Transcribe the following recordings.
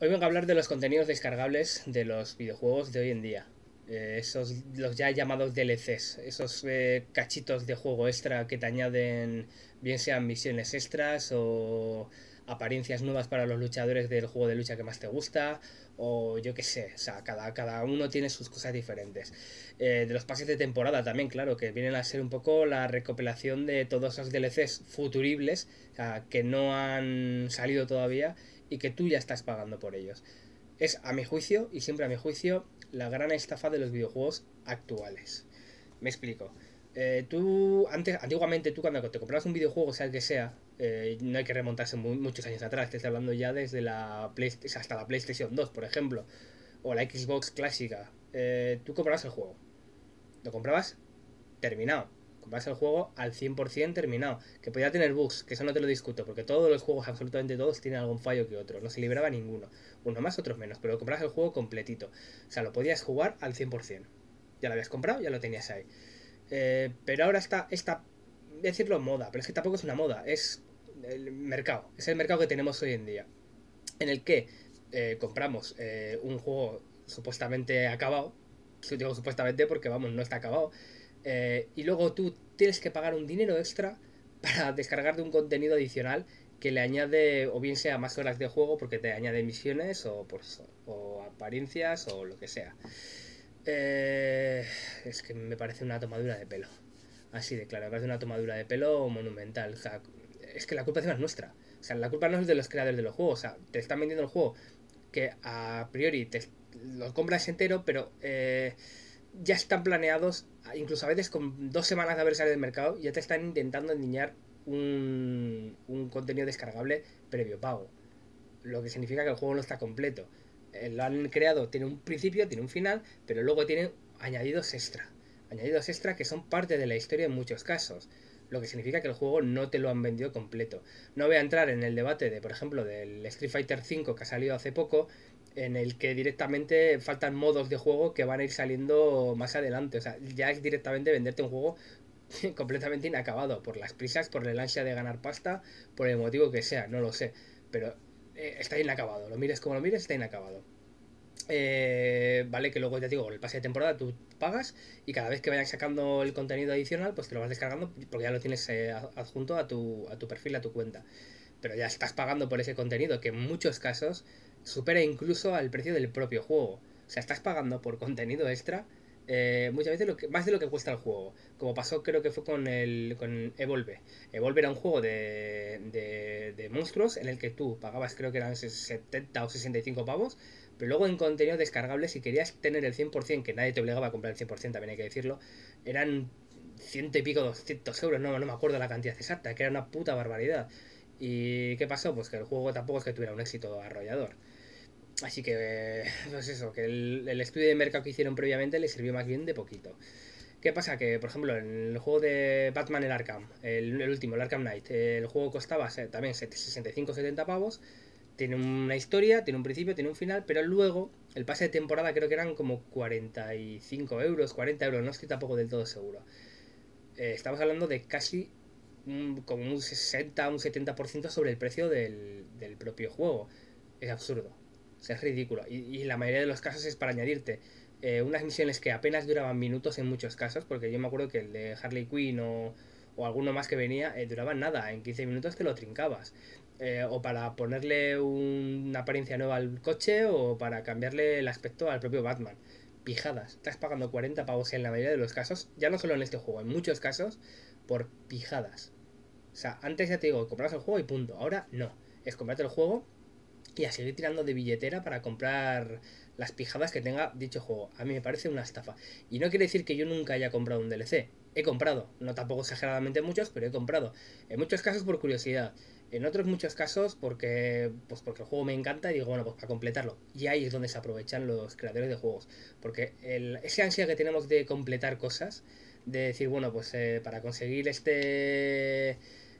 Hoy vengo a hablar de los contenidos descargables de los videojuegos de hoy en día. Eh, esos, los ya llamados DLCs, esos eh, cachitos de juego extra que te añaden, bien sean misiones extras o apariencias nuevas para los luchadores del juego de lucha que más te gusta, o yo qué sé, o sea, cada, cada uno tiene sus cosas diferentes. Eh, de los pases de temporada también, claro, que vienen a ser un poco la recopilación de todos esos DLCs futuribles, o sea, que no han salido todavía y que tú ya estás pagando por ellos. Es, a mi juicio, y siempre a mi juicio, la gran estafa de los videojuegos actuales. Me explico. Eh, tú, antes, antiguamente tú cuando te comprabas un videojuego, sea el que sea, eh, no hay que remontarse muchos años atrás, te estoy hablando ya desde la PlayStation, hasta la PlayStation 2, por ejemplo, o la Xbox clásica. Eh, tú comprabas el juego. Lo comprabas terminado. Comprabas el juego al 100% terminado. Que podía tener bugs, que eso no te lo discuto, porque todos los juegos, absolutamente todos, tienen algún fallo que otro. No se libraba ninguno. Uno más, otros menos, pero comprabas el juego completito. O sea, lo podías jugar al 100%. Ya lo habías comprado, ya lo tenías ahí. Eh, pero ahora está, está, decirlo moda, pero es que tampoco es una moda, es el mercado, es el mercado que tenemos hoy en día, en el que eh, compramos eh, un juego supuestamente acabado, digo supuestamente porque vamos, no está acabado, y luego tú tienes que pagar un dinero extra para descargarte un contenido adicional que le añade o bien sea más horas de juego porque te añade misiones o, pues, o apariencias o lo que sea. Eh, es que me parece una tomadura de pelo. Así de claro, me parece una tomadura de pelo monumental. O sea, es que la culpa encima es nuestra. O sea, la culpa no es de los creadores de los juegos. O sea, te están vendiendo el juego que a priori te lo compras entero, pero eh, ya están planeados, incluso a veces con dos semanas de haber salido del mercado, ya te están intentando endiñar un, un contenido descargable previo pago. Lo que significa que el juego no está completo. Eh, lo han creado, tiene un principio, tiene un final, pero luego tiene añadidos extra. Añadidos extra que son parte de la historia en muchos casos. Lo que significa que el juego no te lo han vendido completo. No voy a entrar en el debate de, por ejemplo, del Street Fighter V que ha salido hace poco, en el que directamente faltan modos de juego que van a ir saliendo más adelante. O sea, ya es directamente venderte un juego completamente inacabado, por las prisas, por el ansia de ganar pasta, por el motivo que sea, no lo sé. Pero eh, está inacabado. Lo mires como lo mires, está inacabado. Eh, vale, que luego ya digo, el pase de temporada tú pagas y cada vez que vayan sacando el contenido adicional, pues te lo vas descargando porque ya lo tienes eh, adjunto a tu, a tu perfil, a tu cuenta. Pero ya estás pagando por ese contenido que en muchos casos supera incluso al precio del propio juego. O sea, estás pagando por contenido extra eh, muchas veces lo que, más de lo que cuesta el juego. Como pasó creo que fue con el con Evolve. Evolve era un juego de, de, monstruos en el que tú pagabas creo que eran 70 o 65 pavos, pero luego en contenido descargable si querías tener el 100%, que nadie te obligaba a comprar el 100% también hay que decirlo, eran ciento y pico, 200 euros, no, no me acuerdo la cantidad exacta, que era una puta barbaridad. ¿Y qué pasó? Pues que el juego tampoco es que tuviera un éxito arrollador. Así que, pues eso, que el, estudio de mercado que hicieron previamente le sirvió más bien de poquito. ¿Qué pasa? Que, por ejemplo, en el juego de Batman, el Arkham, el, último, el Arkham Knight, el juego costaba también 65-70 pavos, tiene una historia, tiene un principio, tiene un final, pero luego el pase de temporada creo que eran como 45 euros, 40 euros, no estoy tampoco del todo seguro. Eh, estamos hablando de casi como un 60, un 70% sobre el precio del, del propio juego. Es absurdo. O sea, es ridículo. Y, la mayoría de los casos es para añadirte eh, unas misiones que apenas duraban minutos en muchos casos, porque yo me acuerdo que el de Harley Quinn o, o alguno más que venía eh, duraban nada, en 15 minutos te lo trincabas. Eh, o para ponerle una apariencia nueva al coche o para cambiarle el aspecto al propio Batman. Pijadas. Estás pagando 40 pavos en la mayoría de los casos, ya no solo en este juego, en muchos casos, por pijadas. O sea, antes ya te digo, compras el juego y punto. Ahora no. Es comprarte el juego y a seguir tirando de billetera para comprar las pijadas que tenga dicho juego. A mí me parece una estafa. Y no quiere decir que yo nunca haya comprado un DLC. He comprado, no tampoco exageradamente muchos, pero he comprado. En muchos casos por curiosidad. En otros muchos casos porque pues porque el juego me encanta y digo, bueno, pues para completarlo. Y ahí es donde se aprovechan los creadores de juegos. Porque el, ese ansia que tenemos de completar cosas, de decir, bueno, pues eh, para conseguir este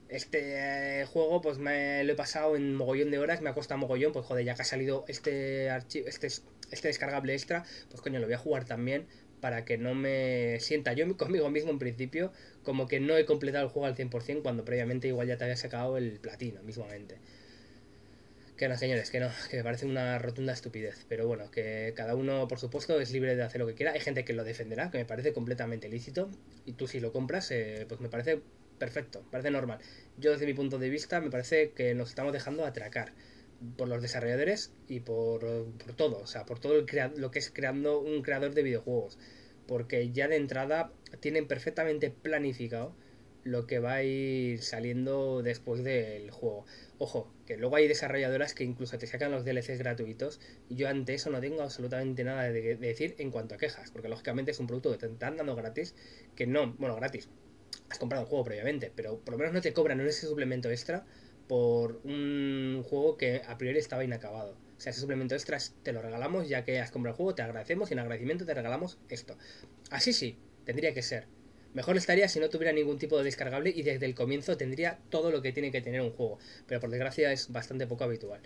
este eh, juego pues me lo he pasado en mogollón de horas, me ha costado mogollón, pues joder, ya que ha salido este este, este descargable extra, pues coño, lo voy a jugar también para que no me sienta yo conmigo mismo en principio como que no he completado el juego al 100% cuando previamente igual ya te había sacado el platino mismamente. Que no, señores, que no, que me parece una rotunda estupidez. Pero bueno, que cada uno, por supuesto, es libre de hacer lo que quiera. Hay gente que lo defenderá, que me parece completamente lícito. Y tú si lo compras, eh, pues me parece perfecto, me parece normal. Yo desde mi punto de vista me parece que nos estamos dejando atracar por los desarrolladores y por, por todo, o sea, por todo lo que es creando un creador de videojuegos. Porque ya de entrada tienen perfectamente planificado lo que va a ir saliendo después del juego. Ojo, que luego hay desarrolladoras que incluso te sacan los DLCs gratuitos y yo ante eso no tengo absolutamente nada de, decir en cuanto a quejas, porque lógicamente es un producto que te están dando gratis, que no, bueno, gratis, has comprado el juego previamente, pero por lo menos no te cobran ese suplemento extra por un juego que a priori estaba inacabado. O sea, ese suplemento extra te lo regalamos ya que has comprado el juego, te agradecemos y en agradecimiento te regalamos esto. Así sí, tendría que ser. Mejor estaría si no tuviera ningún tipo de descargable y desde el comienzo tendría todo lo que tiene que tener un juego. Pero por desgracia es bastante poco habitual.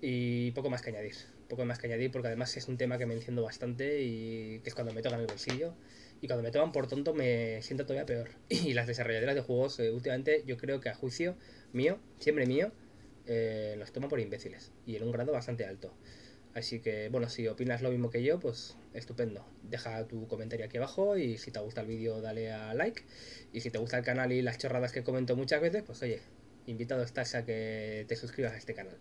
Y poco más que añadir. Poco más que añadir porque además es un tema que me enciendo bastante y que es cuando me tocan el bolsillo. Y cuando me toman por tonto me siento todavía peor. Y las desarrolladoras de juegos eh, últimamente yo creo que a juicio mío, siempre mío, eh, los toman por imbéciles. Y en un grado bastante alto. Así que, bueno, si opinas lo mismo que yo, pues estupendo. Deja tu comentario aquí abajo y si te gusta el vídeo dale a like. Y si te gusta el canal y las chorradas que comento muchas veces, pues oye, invitado estás a que te suscribas a este canal.